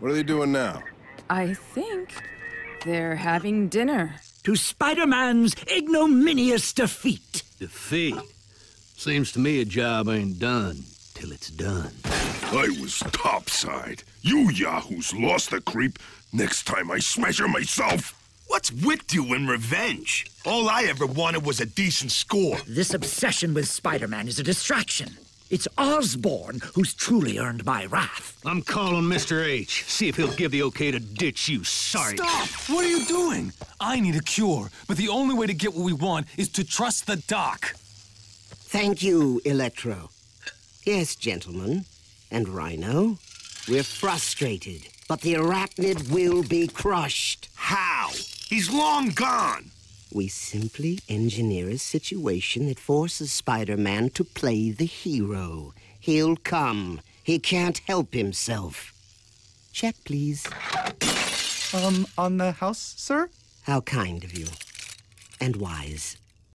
What are they doing now? I think they're having dinner. To Spider-Man's ignominious defeat. Defeat? Seems to me a job ain't done till it's done. I was topside. You yahoos lost the creep. Next time I smash her myself. What's with you and revenge? All I ever wanted was a decent score. This obsession with Spider-Man is a distraction. It's Osborn who's truly earned my wrath. I'm calling Mr. H. See if he'll give the okay to ditch you, sorry. Stop! What are you doing? I need a cure, but the only way to get what we want is to trust the doc. Thank you, Electro. Yes, gentlemen, and Rhino, we're frustrated, but the arachnid will be crushed. How? He's long gone. We simply engineer a situation that forces Spider-Man to play the hero. He'll come. He can't help himself. Check, please. Um, on the house, sir? How kind of you. And wise.